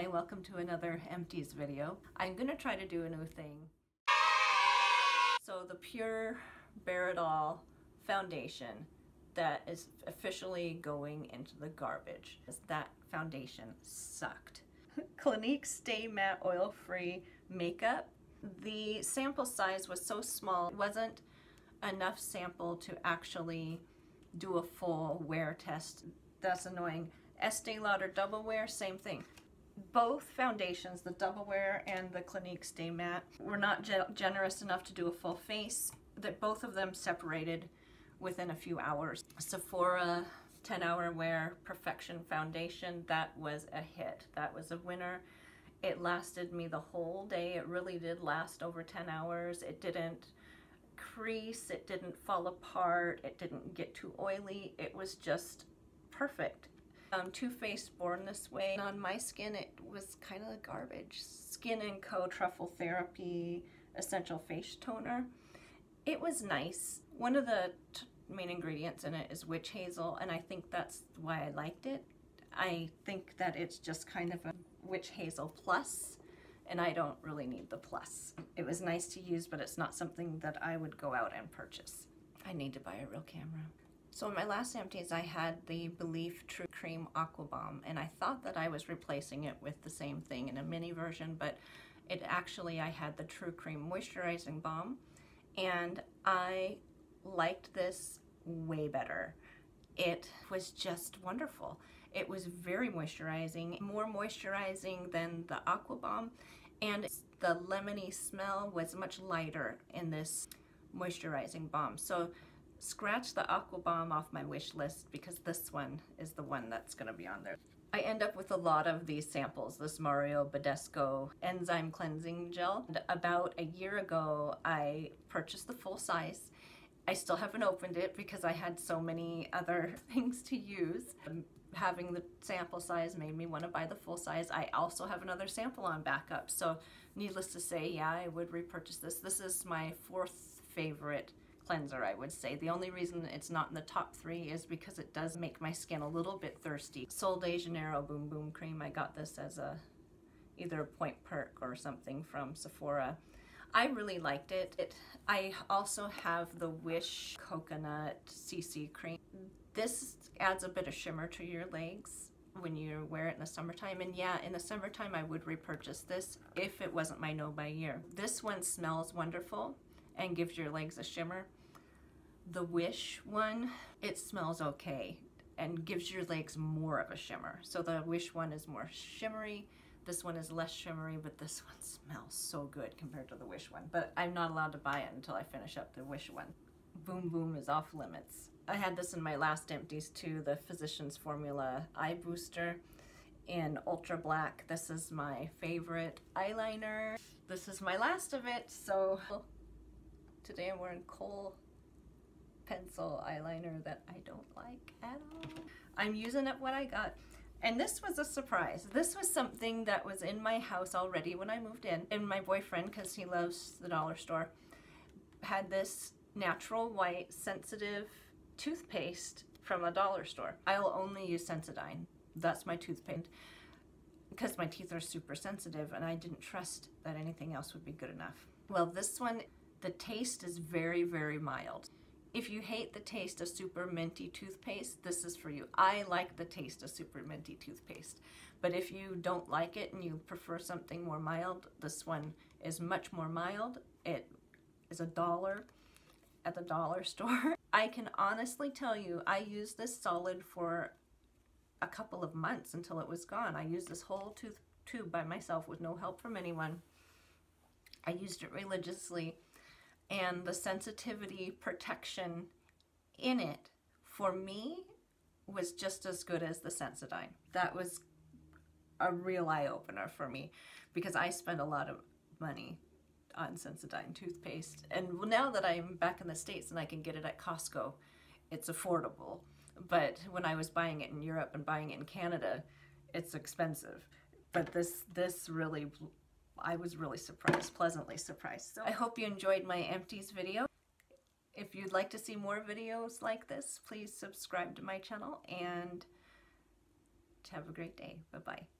Hi, welcome to another Empties video. I'm gonna try to do a new thing. So the Pür All foundation that is officially going into the garbage. That foundation sucked. Clinique Stay Matte Oil Free Makeup. The sample size was so small, it wasn't enough sample to actually do a full wear test. That's annoying. Estee Lauder Double Wear, same thing. Both foundations, the Double Wear and the Clinique Stay Matte, were not ge generous enough to do a full face. That both of them separated within a few hours. Sephora 10 Hour Wear Perfection Foundation, that was a hit. That was a winner. It lasted me the whole day. It really did last over 10 hours. It didn't crease, it didn't fall apart, it didn't get too oily. It was just perfect. Um, Too Faced Born This Way. On my skin, it was kind of garbage. Skin & Co. Truffle Therapy Essential Face Toner. It was nice. One of the main ingredients in it is witch hazel, and I think that's why I liked it. I think that it's just kind of a witch hazel plus, and I don't really need the plus. It was nice to use, but it's not something that I would go out and purchase. I need to buy a real camera. So in my last empties, I had the Belif True Cream Aqua Bomb, and I thought that I was replacing it with the same thing in a mini version, but it actually, I had the True Cream Moisturizing Balm, and I liked this way better. It was just wonderful. It was very moisturizing, more moisturizing than the Aqua Bomb, and the lemony smell was much lighter in this moisturizing balm. So scratch the Aqua Bomb off my wish list because this one is the one that's gonna be on there. I end up with a lot of these samples, this Mario Badescu Enzyme Cleansing Gel. And about a year ago, I purchased the full size. I still haven't opened it because I had so many other things to use. Um, having the sample size made me want to buy the full size. I also have another sample on backup. So needless to say, yeah, I would repurchase this. This is my fourth favorite cleanser, I would say. The only reason it's not in the top three is because it does make my skin a little bit thirsty. Sol de Janeiro Bum Bum Cream. I got this as a either a point perk or something from Sephora. I really liked it. it. I also have the Wish Coconut CC Cream. This adds a bit of shimmer to your legs when you wear it in the summertime. And yeah, in the summertime I would repurchase this if it wasn't my no buy year. This one smells wonderful and gives your legs a shimmer. The Wish one, it smells okay and gives your legs more of a shimmer. So the Wish one is more shimmery. This one is less shimmery, but this one smells so good compared to the Wish one. But I'm not allowed to buy it until I finish up the Wish one. Bum Bum is off limits. I had this in my last empties too, the Physicians Formula Eye Booster in Ultra Black. This is my favorite eyeliner. This is my last of it, so today I'm wearing Kohl pencil eyeliner that I don't like at all. I'm using up what I got. And this was a surprise. This was something that was in my house already when I moved in. And my boyfriend, because he loves the dollar store, had this natural white sensitive toothpaste from a dollar store. I'll only use Sensodyne. That's my toothpaste because my teeth are super sensitive and I didn't trust that anything else would be good enough. Well, this one, the taste is very, very mild. If you hate the taste of super minty toothpaste, this is for you. I like the taste of super minty toothpaste. But if you don't like it and you prefer something more mild, this one is much more mild. It is a dollar at the dollar store. I can honestly tell you, I used this solid for a couple of months until it was gone. I used this whole tooth tube by myself with no help from anyone. I used it religiously and the sensitivity protection in it for me was just as good as the Sensodyne. That was a real eye-opener for me because I spend a lot of money on Sensodyne toothpaste. And now that I'm back in the States and I can get it at Costco, it's affordable. But when I was buying it in Europe and buying it in Canada, it's expensive. But this this really I was really surprised, pleasantly surprised. So I hope you enjoyed my empties video. If you'd like to see more videos like this, please subscribe to my channel and have a great day. Bye-bye.